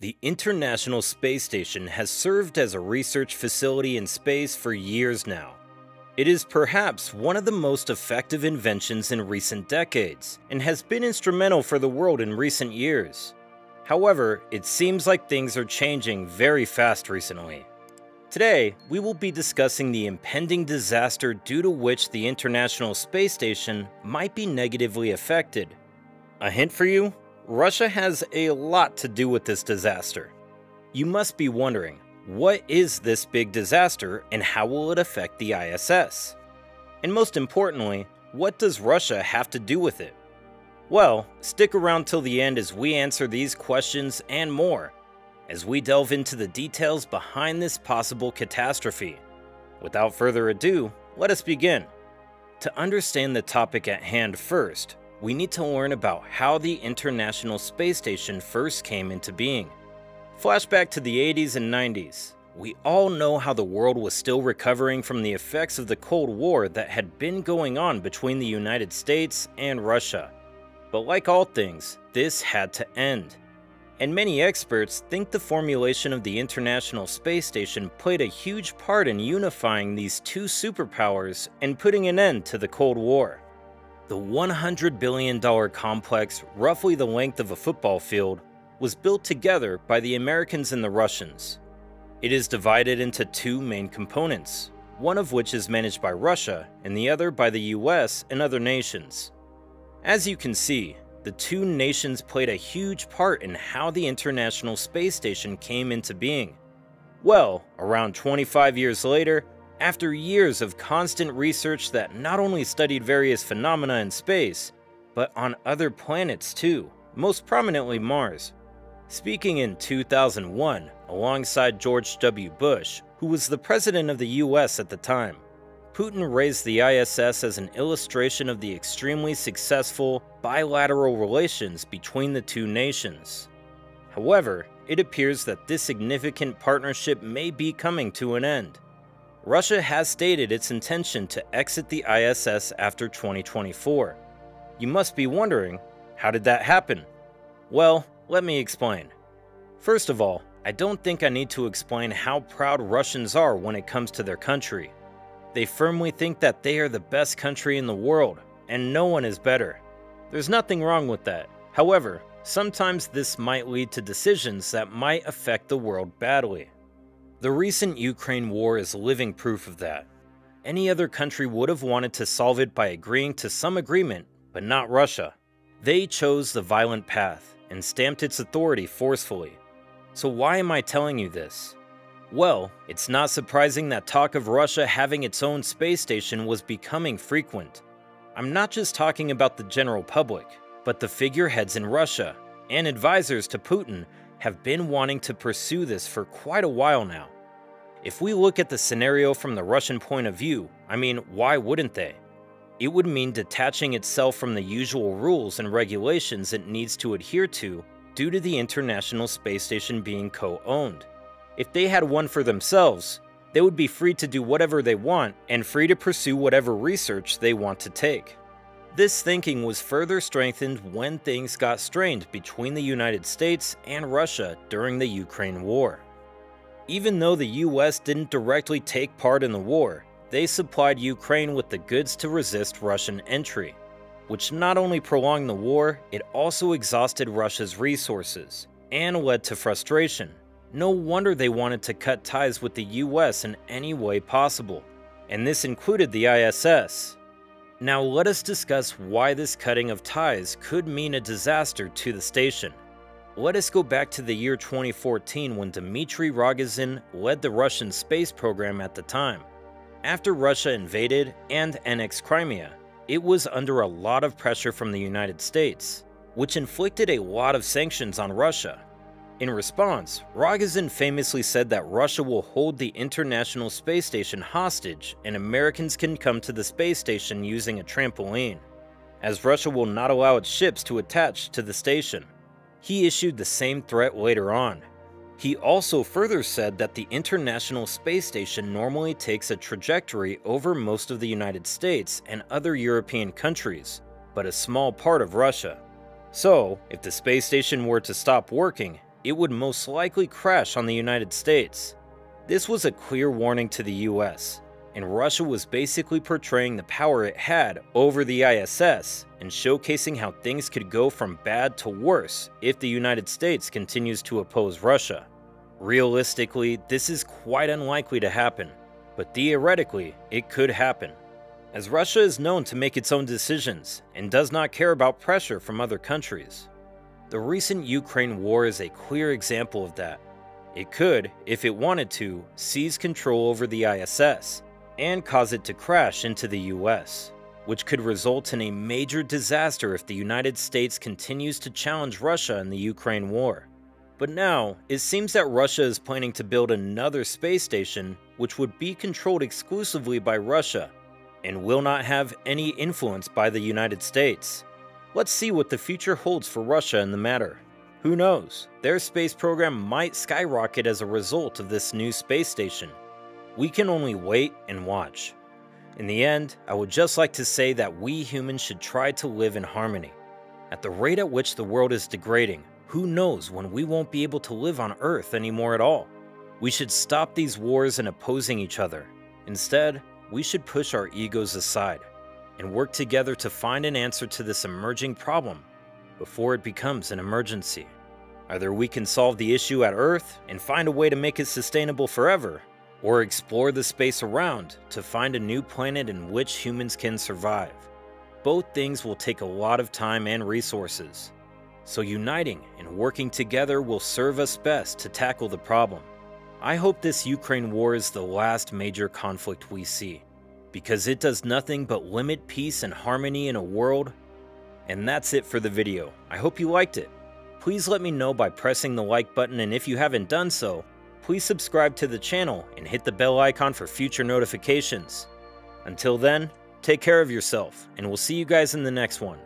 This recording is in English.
The International Space Station has served as a research facility in space for years now. It is perhaps one of the most effective inventions in recent decades and has been instrumental for the world in recent years. However, it seems like things are changing very fast recently. Today, we will be discussing the impending disaster due to which the International Space Station might be negatively affected. A hint for you? Russia has a lot to do with this disaster. You must be wondering, what is this big disaster and how will it affect the ISS? And most importantly, what does Russia have to do with it? Well, stick around till the end as we answer these questions and more, as we delve into the details behind this possible catastrophe. Without further ado, let us begin. To understand the topic at hand first, we need to learn about how the International Space Station first came into being. Flashback to the 80s and 90s. We all know how the world was still recovering from the effects of the Cold War that had been going on between the United States and Russia. But like all things, this had to end. And many experts think the formulation of the International Space Station played a huge part in unifying these two superpowers and putting an end to the Cold War. The $100 billion complex, roughly the length of a football field, was built together by the Americans and the Russians. It is divided into two main components, one of which is managed by Russia and the other by the US and other nations. As you can see, the two nations played a huge part in how the International Space Station came into being. Well, around 25 years later, after years of constant research that not only studied various phenomena in space, but on other planets too, most prominently Mars. Speaking in 2001, alongside George W. Bush, who was the president of the US at the time, Putin raised the ISS as an illustration of the extremely successful bilateral relations between the two nations. However, it appears that this significant partnership may be coming to an end. Russia has stated its intention to exit the ISS after 2024. You must be wondering, how did that happen? Well, let me explain. First of all, I don't think I need to explain how proud Russians are when it comes to their country. They firmly think that they are the best country in the world, and no one is better. There's nothing wrong with that. However, sometimes this might lead to decisions that might affect the world badly. The recent Ukraine war is living proof of that. Any other country would have wanted to solve it by agreeing to some agreement, but not Russia. They chose the violent path and stamped its authority forcefully. So why am I telling you this? Well, it's not surprising that talk of Russia having its own space station was becoming frequent. I'm not just talking about the general public, but the figureheads in Russia and advisors to Putin have been wanting to pursue this for quite a while now. If we look at the scenario from the Russian point of view, I mean, why wouldn't they? It would mean detaching itself from the usual rules and regulations it needs to adhere to due to the International Space Station being co owned. If they had one for themselves, they would be free to do whatever they want and free to pursue whatever research they want to take. This thinking was further strengthened when things got strained between the United States and Russia during the Ukraine war. Even though the US didn't directly take part in the war, they supplied Ukraine with the goods to resist Russian entry, which not only prolonged the war, it also exhausted Russia's resources and led to frustration. No wonder they wanted to cut ties with the US in any way possible, and this included the ISS, now let us discuss why this cutting of ties could mean a disaster to the station. Let us go back to the year 2014 when Dmitry Rogozin led the Russian space program at the time. After Russia invaded and annexed Crimea, it was under a lot of pressure from the United States, which inflicted a lot of sanctions on Russia. In response, Rogozin famously said that Russia will hold the International Space Station hostage and Americans can come to the space station using a trampoline, as Russia will not allow its ships to attach to the station. He issued the same threat later on. He also further said that the International Space Station normally takes a trajectory over most of the United States and other European countries, but a small part of Russia. So, if the space station were to stop working, it would most likely crash on the United States. This was a clear warning to the US, and Russia was basically portraying the power it had over the ISS and showcasing how things could go from bad to worse if the United States continues to oppose Russia. Realistically, this is quite unlikely to happen, but theoretically, it could happen. As Russia is known to make its own decisions and does not care about pressure from other countries. The recent Ukraine war is a clear example of that. It could, if it wanted to, seize control over the ISS and cause it to crash into the US, which could result in a major disaster if the United States continues to challenge Russia in the Ukraine war. But now, it seems that Russia is planning to build another space station which would be controlled exclusively by Russia and will not have any influence by the United States. Let's see what the future holds for Russia in the matter. Who knows, their space program might skyrocket as a result of this new space station, we can only wait and watch. In the end, I would just like to say that we humans should try to live in harmony. At the rate at which the world is degrading, who knows when we won't be able to live on Earth anymore at all? We should stop these wars and opposing each other. Instead, we should push our egos aside and work together to find an answer to this emerging problem before it becomes an emergency. Either we can solve the issue at Earth and find a way to make it sustainable forever, or explore the space around to find a new planet in which humans can survive. Both things will take a lot of time and resources. So uniting and working together will serve us best to tackle the problem. I hope this Ukraine war is the last major conflict we see, because it does nothing but limit peace and harmony in a world. And that's it for the video. I hope you liked it. Please let me know by pressing the like button and if you haven't done so, please subscribe to the channel and hit the bell icon for future notifications. Until then, take care of yourself, and we'll see you guys in the next one.